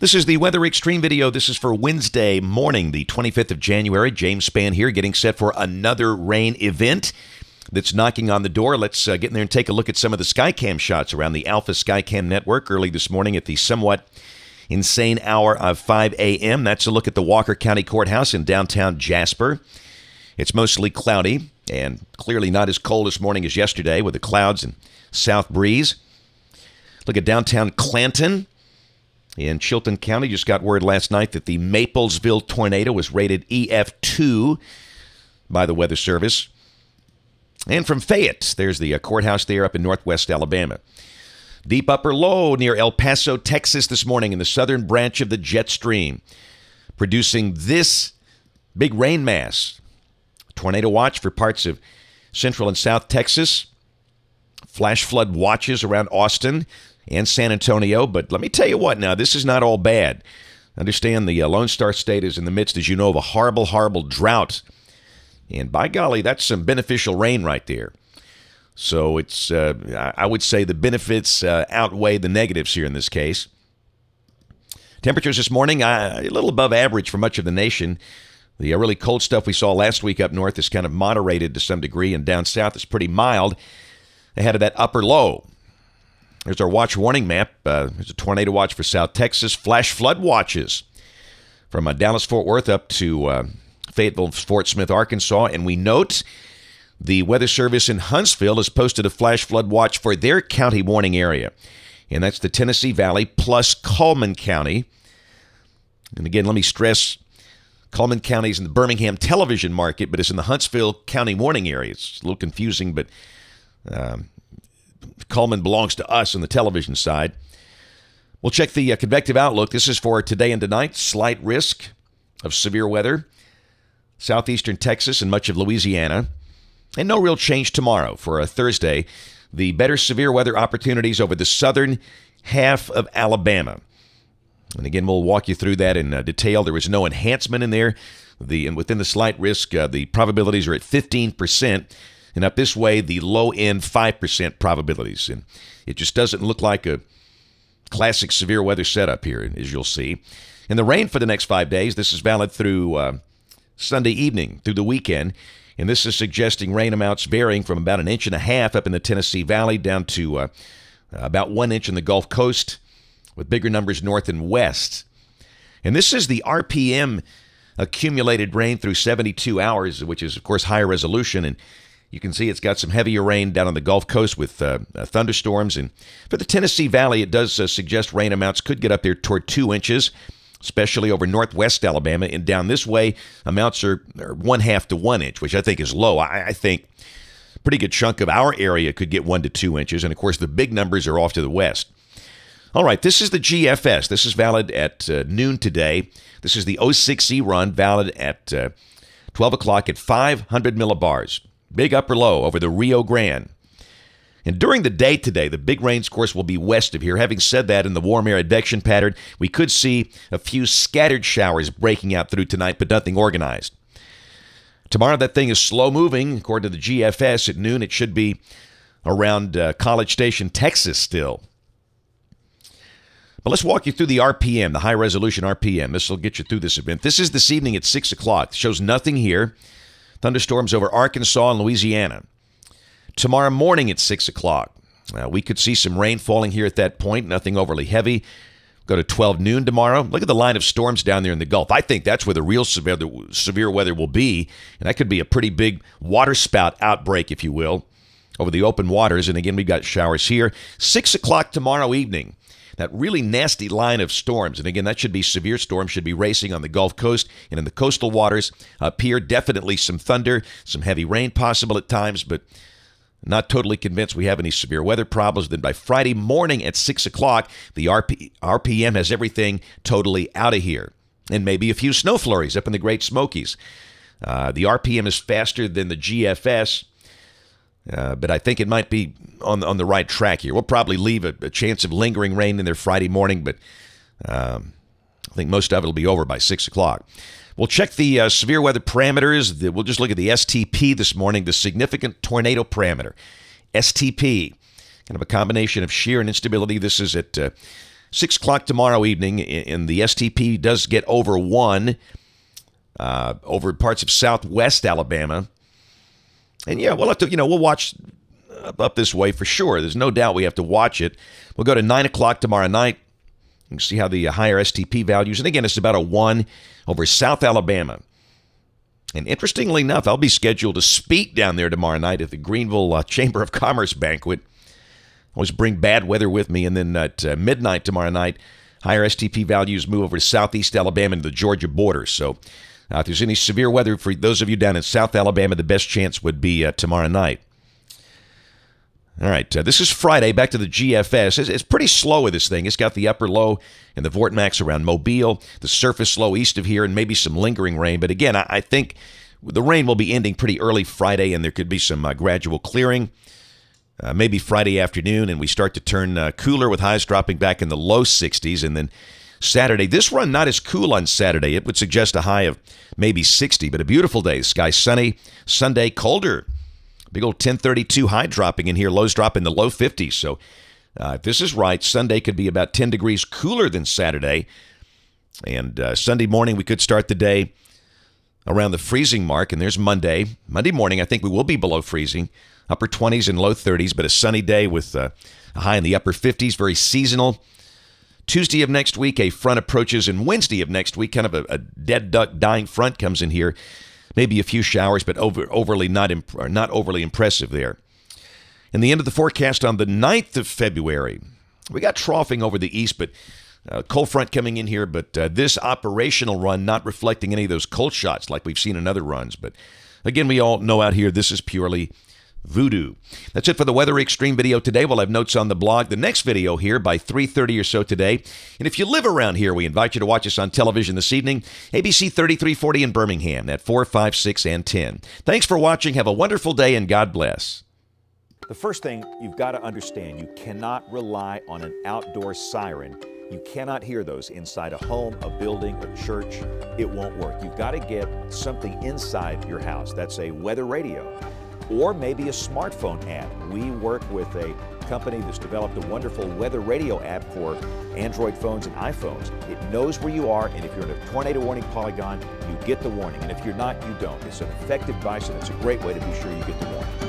This is the Weather Xtreme video. This is for Wednesday morning, the 25th of January. James Spann here, getting set for another rain event that's knocking on the door. Let's uh, get in there and take a look at some of the Skycam shots around the Alpha Skycam network early this morning at the somewhat insane hour of 5 a.m. That's a look at the Walker County Courthouse in downtown Jasper. It's mostly cloudy and clearly not as cold this morning as yesterday with the clouds and south breeze. Look at downtown Clanton in Chilton County. Just got word last night that the Maplesville tornado was rated EF2 by the Weather Service. And from Fayette, there's the uh, courthouse there up in northwest Alabama. Deep upper low near El Paso, Texas this morning in the southern branch of the jet stream, producing this big rain mass. Tornado watch for parts of central and south Texas. Flash flood watches around Austin and San Antonio. But let me tell you what now, this is not all bad. Understand the uh, Lone Star State is in the midst, as you know, of a horrible, horrible drought. And by golly, that's some beneficial rain right there. So it's, uh, I would say the benefits uh, outweigh the negatives here in this case. Temperatures this morning, uh, a little above average for much of the nation. The uh, really cold stuff we saw last week up north is kind of moderated to some degree, and down south it's pretty mild ahead of that upper low. There's our watch warning map. Uh, there's a tornado watch for South Texas, flash flood watches from uh, Dallas Fort Worth up to uh, Fayetteville, Fort Smith, Arkansas. And we note the Weather Service in Huntsville has posted a flash flood watch for their county warning area. And that's the Tennessee Valley plus Cullman County. And again, let me stress Cullman County is in the Birmingham television market, but it's in the Huntsville County warning area. It's a little confusing, but um, Cullman belongs to us on the television side. We'll check the uh, convective outlook. This is for today and tonight. Slight risk of severe weather. Southeastern Texas and much of Louisiana. And no real change tomorrow for a Thursday. The better severe weather opportunities over the southern half of Alabama. And again, we'll walk you through that in uh, detail. There was no enhancement in there. The and within the slight risk, uh, the probabilities are at 15%. And up this way, the low end 5% probabilities. And it just doesn't look like a classic severe weather setup here, as you'll see. And the rain for the next five days, this is valid through uh, Sunday evening, through the weekend. And this is suggesting rain amounts varying from about an inch and a half up in the Tennessee Valley down to uh, about one inch in the Gulf Coast, with bigger numbers north and west. And this is the RPM accumulated rain through 72 hours, which is, of course, higher resolution. And you can see it's got some heavier rain down on the Gulf Coast with uh, uh, thunderstorms. And for the Tennessee Valley, it does uh, suggest rain amounts could get up there toward two inches, especially over northwest Alabama. And down this way, amounts are, are one half to one inch, which I think is low. I, I think pretty good chunk of our area could get one to two inches. And of course, the big numbers are off to the west. All right, this is the GFS. This is valid at uh, noon today. This is the 06Z run, valid at uh, 12 o'clock at 500 millibars. Big upper low over the Rio Grande. And during the day today, the big rains course will be west of here. Having said that, in the warm air advection pattern, we could see a few scattered showers breaking out through tonight, but nothing organized. Tomorrow, that thing is slow moving. According to the GFS, at noon, it should be around uh, College Station, Texas, still. But let's walk you through the RPM, the high resolution RPM. This will get you through this event. This is this evening at 6 o'clock. It shows nothing here. Thunderstorms over Arkansas and Louisiana. Tomorrow morning at 6 o'clock, uh, we could see some rain falling here at that point, nothing overly heavy. Go to 12 noon tomorrow. Look at the line of storms down there in the Gulf. I think that's where the real severe, severe weather will be. And that could be a pretty big water spout outbreak, if you will, over the open waters. And again, we've got showers here. 6 o'clock tomorrow evening that really nasty line of storms. And again, that should be severe storms, should be racing on the Gulf Coast and in the coastal waters up here. Definitely some thunder, some heavy rain possible at times, but not totally convinced we have any severe weather problems. Then by Friday morning at 6 o'clock, the RP, RPM has everything totally out of here. And maybe a few snow flurries up in the Great Smokies. Uh, the RPM is faster than the GFS. Uh, but I think it might be on on the right track here. We'll probably leave a, a chance of lingering rain in there Friday morning, but um, I think most of it will be over by six o'clock. We'll check the uh, severe weather parameters. We'll just look at the STP this morning, the significant tornado parameter. STP, kind of a combination of shear and instability. This is at uh, 6 o'clock tomorrow evening, and the STP does get over 1 uh, over parts of southwest Alabama. And yeah, we'll have to, you know, we'll watch up, this way for sure. There's no doubt we have to watch it. We'll go to 9 o'clock tomorrow night and see how the higher STP values. And again, it's about a 1 over South Alabama. And interestingly enough, I'll be scheduled to speak down there tomorrow night at the Greenville uh, Chamber of Commerce banquet. Always bring bad weather with me. And then at uh, midnight tomorrow night, higher STP values move over to southeast Alabama and the Georgia border. So uh, if there's any severe weather for those of you down in South Alabama, the best chance would be uh, tomorrow night. All right, uh, this is Friday. Back to the GFS. It's, it's, pretty slow with this thing. It's got the upper low and the vortex around Mobile, the surface low east of here, and maybe some lingering rain. But again, I, I think the rain will be ending pretty early Friday, and there could be some uh, gradual clearing. Uh, maybe Friday afternoon, and we start to turn uh, cooler with highs dropping back in the low 60s. And then Saturday, this run not as cool on Saturday. It would suggest a high of maybe 60, but a beautiful day. Sky sunny. Sunday, colder Big old 1032 high dropping in here, lows drop in the low 50s. So uh, if this is right, Sunday could be about 10 degrees cooler than Saturday. And uh, Sunday morning, we could start the day around the freezing mark. And there's Monday. Monday morning, I think we will be below freezing, upper 20s and low 30s, but a sunny day with uh, a high in the upper 50s, very seasonal. Tuesday of next week, a front approaches, and Wednesday of next week, kind of a, a dead duck dying front comes in here maybe a few showers, but over, overly not imp- not overly impressive there. And the end of the forecast on the 9th of February, we got troughing over the east, but uh, cold front coming in here, but uh, this operational run not reflecting any of those cold shots like we've seen in other runs. But again, we all know out here this is purely voodoo. That's it for the Weather Xtreme video today. We'll have notes on the blog. The next video here by 3.30 or so today. And if you live around here, we invite you to watch us on television this evening, ABC 3340 in Birmingham at 4, 5, 6, and 10. Thanks for watching. Have a wonderful day, and God bless. The first thing you've got to understand, you cannot rely on an outdoor siren. You cannot hear those inside a home, a building, a church. It won't work. You've got to get something inside your house. That's a weather radio or maybe a smartphone app. We work with a company that's developed a wonderful weather radio app for Android phones and iPhones. It knows where you are, and if you're in a tornado warning polygon, you get the warning. And if you're not, you don't. It's an effective device, and it's a great way to be sure you get the warning.